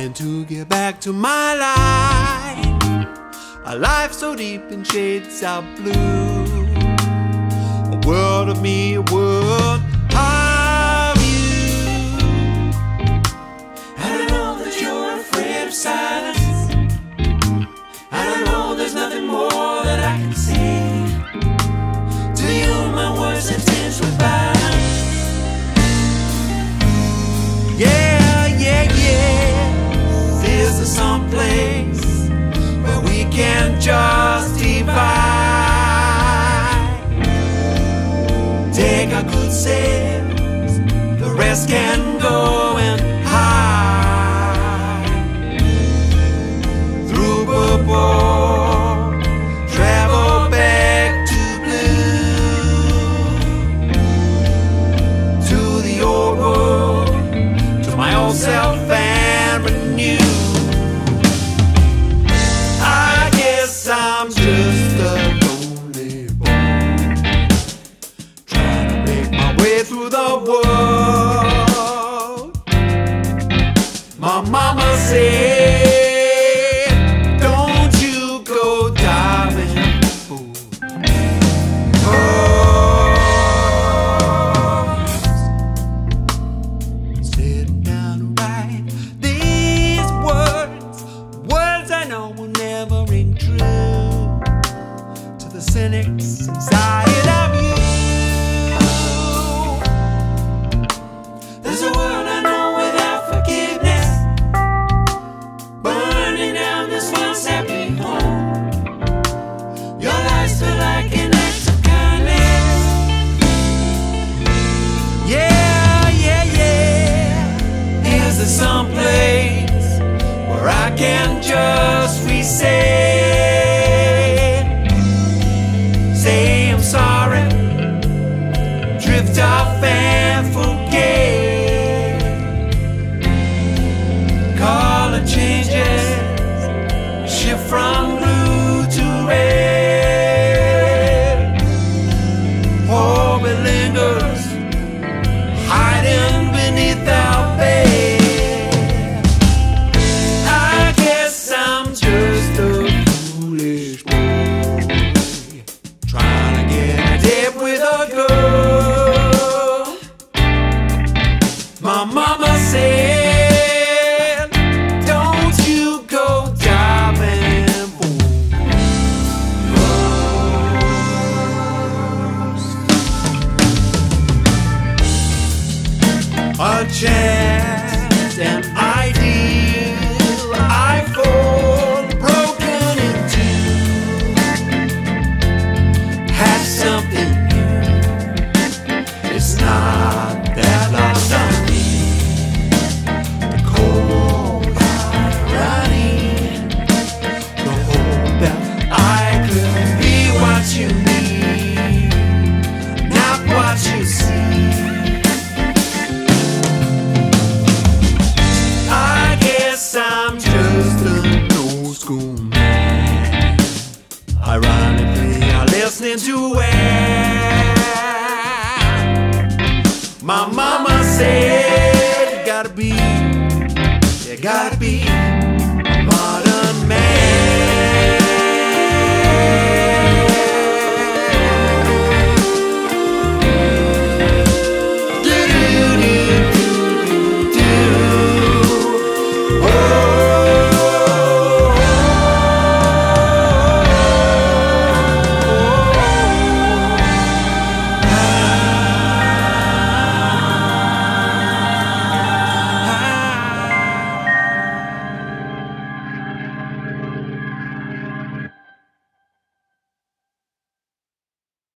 trying to get back to my life. A life so deep in shades of blue. A world of me, a world job. I'm just I'm sorry. Drift off and fall. Don't you go diving for. A chance, ideal, I fall broken something new, it's not. My mama said, you gotta be, you gotta be.